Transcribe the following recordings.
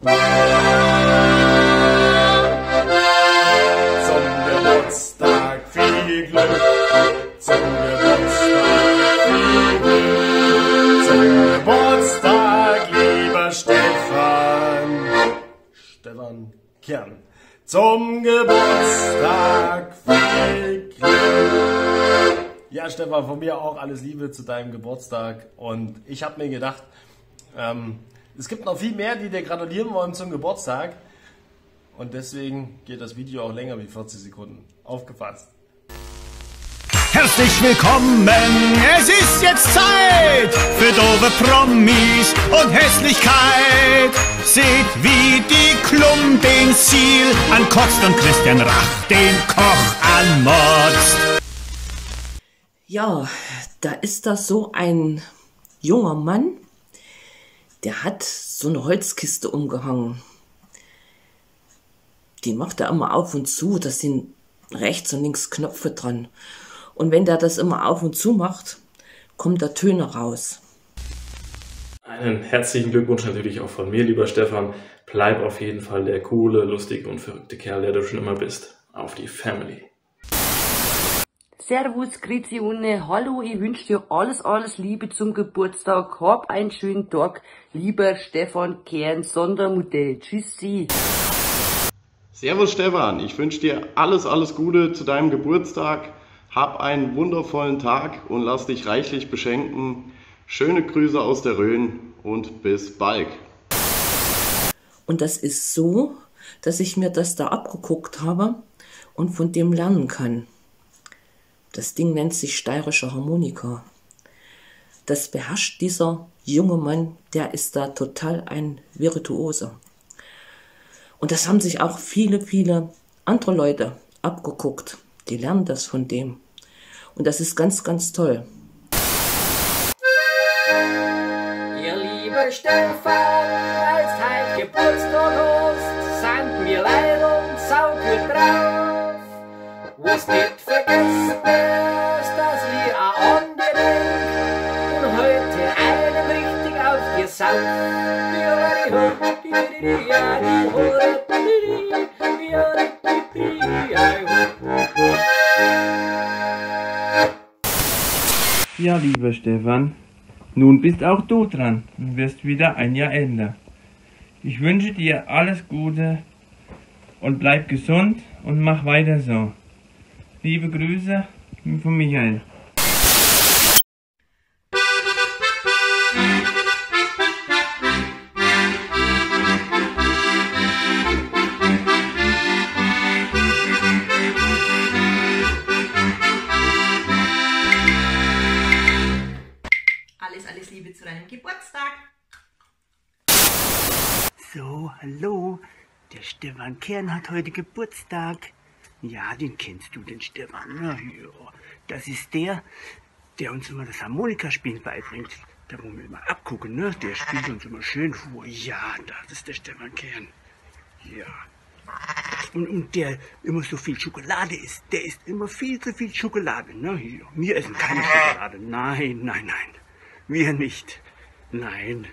Zum Geburtstag viel Glück. Zum Geburtstag viel Glück. Zum Geburtstag, lieber Stefan. Stefan Kern. Zum Geburtstag viel Glück. Ja, Stefan, von mir auch alles Liebe zu deinem Geburtstag. Und ich habe mir gedacht, ähm, es gibt noch viel mehr, die dir gratulieren wollen zum Geburtstag. Und deswegen geht das Video auch länger wie 40 Sekunden. Aufgefasst. Herzlich willkommen, es ist jetzt Zeit für doofe Promis und Hässlichkeit. Seht, wie die Klum den Ziel ankotzt und Christian Rach den Koch anmotzt. Ja, da ist da so ein junger Mann, der hat so eine Holzkiste umgehangen. Die macht er immer auf und zu, da sind rechts und links Knöpfe dran. Und wenn der das immer auf und zu macht, kommt da Töne raus. Einen herzlichen Glückwunsch natürlich auch von mir, lieber Stefan. Bleib auf jeden Fall der coole, lustige und verrückte Kerl, der du schon immer bist. Auf die Family. Servus, Grüezi und Hallo, ich wünsche dir alles, alles Liebe zum Geburtstag. Hab einen schönen Tag, lieber Stefan Kern, Sondermodell. Tschüssi. Servus Stefan, ich wünsche dir alles, alles Gute zu deinem Geburtstag. Hab einen wundervollen Tag und lass dich reichlich beschenken. Schöne Grüße aus der Rhön und bis bald. Und das ist so, dass ich mir das da abgeguckt habe und von dem lernen kann. Das Ding nennt sich steirische Harmonika. Das beherrscht dieser junge Mann, der ist da total ein Virtuose. Und das haben sich auch viele, viele andere Leute abgeguckt. Die lernen das von dem. Und das ist ganz, ganz toll. Ihr lieber Stefan, als heut Geburtstag hast, sind wir leider und saugut drauf. Was nicht vergessen dass ich auch an dir denk und heute einen richtig auf dir sauf. Ja, lieber Stefan, nun bist auch du dran und wirst wieder ein Jahr älter. Ich wünsche dir alles Gute und bleib gesund und mach weiter so. Liebe Grüße von Michael. Alles, alles Liebe zu deinem Geburtstag. So, hallo. Der Stefan Kern hat heute Geburtstag. Ja, den kennst du, den Stefan. Na ja, das ist der, der uns immer das Harmonikaspielen beibringt. Da wollen wir immer abgucken, ne? Der spielt uns immer schön vor. Ja, das ist der Stefan Kern. Ja. Und, und der immer so viel Schokolade isst. Der isst immer viel zu viel Schokolade, ne? Wir essen keine Schokolade. Nein, nein, nein. Wir nicht. Nein.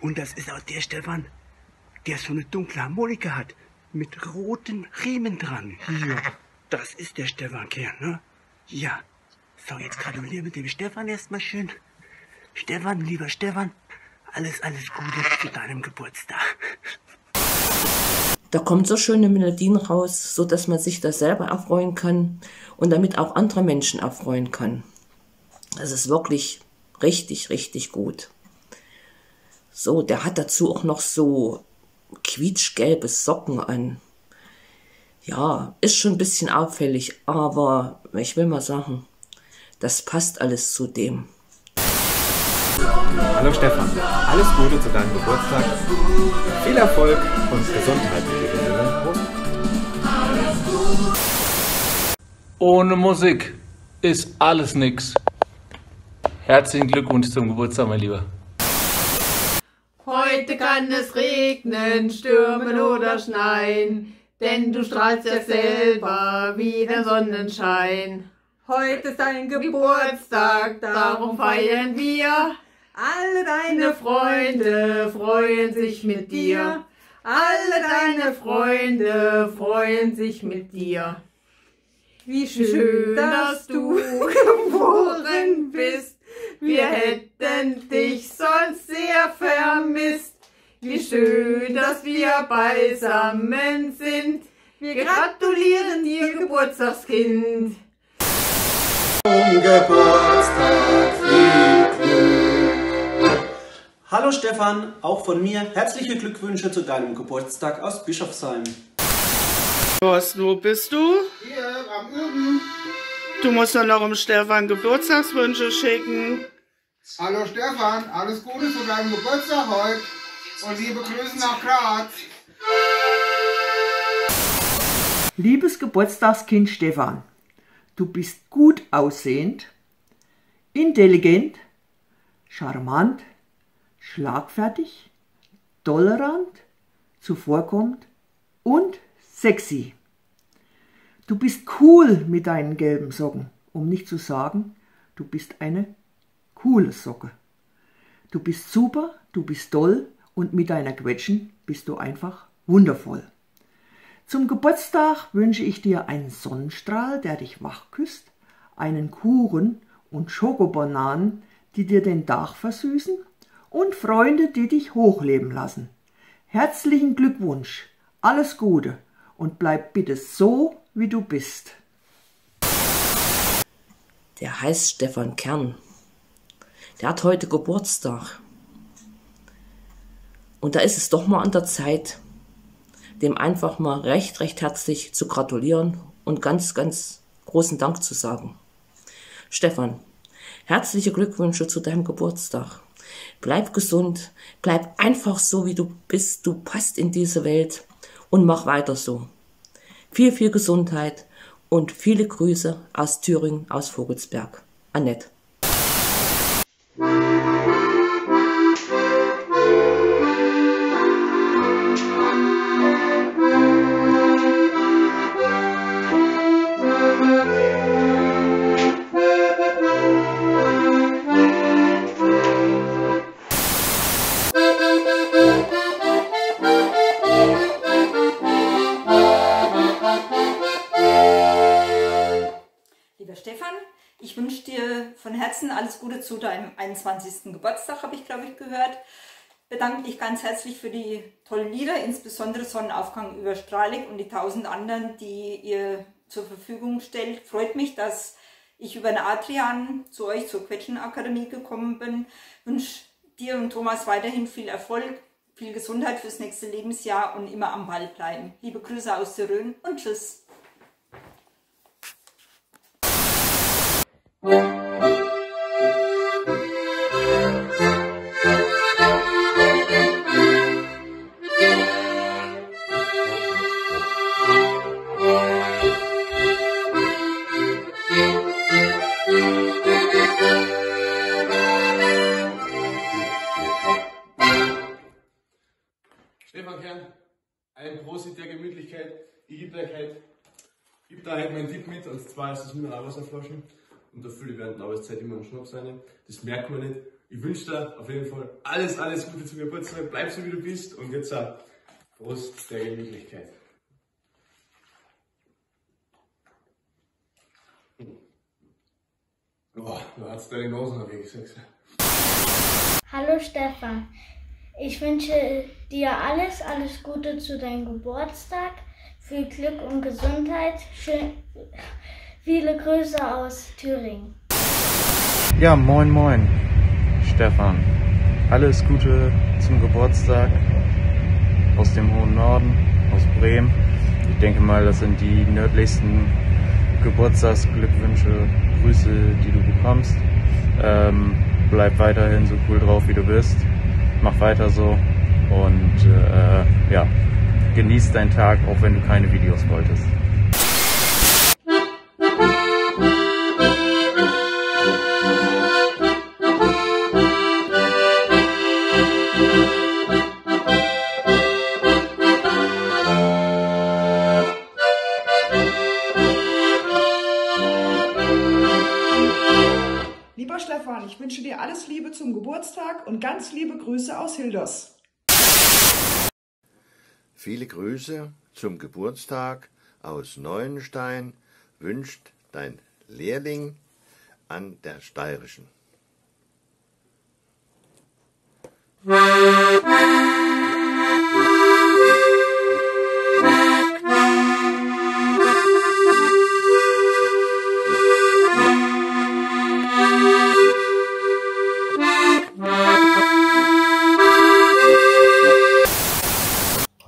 Und das ist auch der Stefan, der so eine dunkle Harmonika hat. Mit roten Riemen dran. Hier. Das ist der Stefan Kern, ne? Ja. So, jetzt gratulieren wir dem Stefan erstmal schön. Stefan, lieber Stefan, alles, alles Gute zu deinem Geburtstag. Da kommen so schöne Melodien raus, so dass man sich da selber erfreuen kann und damit auch andere Menschen erfreuen kann. Das ist wirklich richtig, richtig gut. So, der hat dazu auch noch so quietschgelbe Socken an. Ja, ist schon ein bisschen auffällig, aber ich will mal sagen, das passt alles zu dem. Hallo Stefan, alles Gute zu deinem Geburtstag. Viel Erfolg und Gesundheit. Ohne Musik ist alles nix. Herzlichen Glückwunsch zum Geburtstag, mein Lieber. Heute kann es regnen, stürmen oder schneien, denn du strahlst ja selber wie der Sonnenschein. Heute ist dein Geburtstag, darum feiern wir. Alle deine Freunde freuen sich mit dir. Alle deine Freunde freuen sich mit dir. Wie schön, dass du geboren bist. Wir hätten dich sonst sehr vermisst. Wie schön, dass wir beisammen sind. Wir gratulieren dir, Geburtstagskind. Zum Geburtstag. Hallo Stefan, auch von mir herzliche Glückwünsche zu deinem Geburtstag aus Bischofsheim. Was, wo bist du? Hier, am Üben. Du musst doch noch um Stefan Geburtstagswünsche schicken. Hallo Stefan, alles Gute zu deinem Geburtstag heute. Und liebe Grüße nach Graz. Liebes Geburtstagskind Stefan, du bist gut aussehend, intelligent, charmant, schlagfertig, tolerant, zuvorkommend und sexy. Du bist cool mit deinen gelben Socken, um nicht zu sagen, du bist eine Socke. Du bist super, du bist toll und mit deiner Quetschen bist du einfach wundervoll. Zum Geburtstag wünsche ich dir einen Sonnenstrahl, der dich wach küsst, einen Kuchen und Schokobananen, die dir den Tag versüßen und Freunde, die dich hochleben lassen. Herzlichen Glückwunsch, alles Gute und bleib bitte so, wie du bist. Der heißt Stefan Kern. Der hat heute Geburtstag. Und da ist es doch mal an der Zeit, dem einfach mal recht, recht herzlich zu gratulieren und ganz, ganz großen Dank zu sagen. Stefan, herzliche Glückwünsche zu deinem Geburtstag. Bleib gesund, bleib einfach so, wie du bist, du passt in diese Welt und mach weiter so. Viel, viel Gesundheit und viele Grüße aus Thüringen, aus Vogelsberg. Annette. Zu deinem 21. Geburtstag, habe ich glaube ich gehört. Bedanke dich ganz herzlich für die tollen Lieder, insbesondere Sonnenaufgang über Strahlig und die tausend anderen, die ihr zur Verfügung stellt. Freut mich, dass ich über den Adrian zu euch zur Quetschenakademie gekommen bin. Wünsche dir und Thomas weiterhin viel Erfolg, viel Gesundheit fürs nächste Lebensjahr und immer am Ball bleiben. Liebe Grüße aus der Rhön und tschüss. Mineralwasserflaschen. Und da fülle ich während der Arbeitszeit immer einen Schnaps rein. Das merkt man nicht. Ich wünsche dir auf jeden Fall alles, alles Gute zum Geburtstag. Bleib so wie du bist und jetzt auch Prost der Gemütlichkeit. Oh, du hast deine Nase noch du. Hallo Stefan, ich wünsche dir alles, alles Gute zu deinem Geburtstag, viel Glück und Gesundheit. Schön, viele Grüße aus Thüringen. Ja, moin moin, Stefan. Alles Gute zum Geburtstag aus dem hohen Norden, aus Bremen. Ich denke mal, das sind die nördlichsten Geburtstagsglückwünsche, Grüße, die du bekommst. Ähm, bleib weiterhin so cool drauf, wie du bist. Mach weiter so und äh, ja, genieß deinen Tag, auch wenn du keine Videos wolltest. Lieber Stefan, ich wünsche dir alles Liebe zum Geburtstag und ganz liebe Grüße aus Hilders. Viele Grüße zum Geburtstag aus Neuenstein wünscht dein Lehrling an der Steirischen.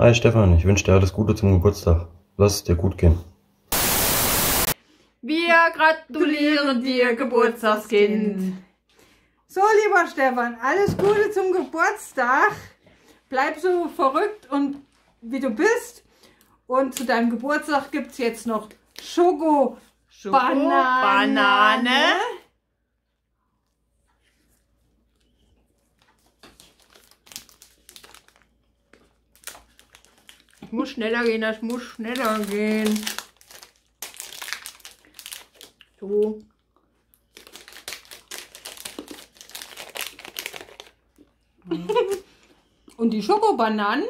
Hi Stefan, ich wünsche dir alles Gute zum Geburtstag. Lass es dir gut gehen. Wir gratulieren dir, Geburtstagskind. So, lieber Stefan, alles Gute zum Geburtstag. Bleib so verrückt und wie du bist. Und zu deinem Geburtstag gibt es jetzt noch Schoko, Banane. Banane. Muss schneller gehen, das muss schneller gehen. So. Und die Schokobananen,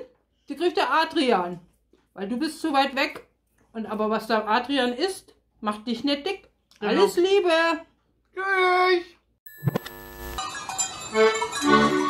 die kriegt der Adrian. Weil du bist zu weit weg. Und aber was der Adrian isst, macht dich nicht dick. Genau. Alles Liebe. Tschüss.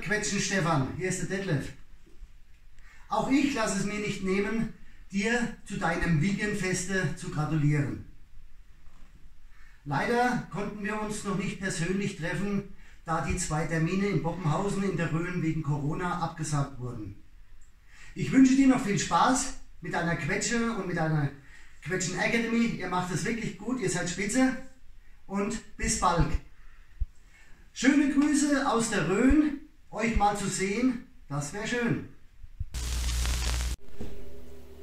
Quetschen Stefan, hier ist der Detlef. Auch ich lasse es mir nicht nehmen, dir zu deinem Wiegenfeste zu gratulieren. Leider konnten wir uns noch nicht persönlich treffen, da die zwei Termine in Boppenhausen in der Rhön wegen Corona abgesagt wurden. Ich wünsche dir noch viel Spaß mit deiner Quetsche und mit deiner Quetschen Academy. Ihr macht es wirklich gut, ihr seid spitze und bis bald. Schöne Grüße aus der Rhön, euch mal zu sehen, das wäre schön.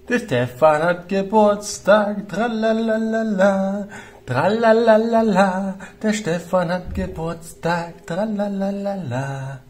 Der Stefan hat Geburtstag, tralalala, tralalala. Der Stefan hat Geburtstag, tralalala.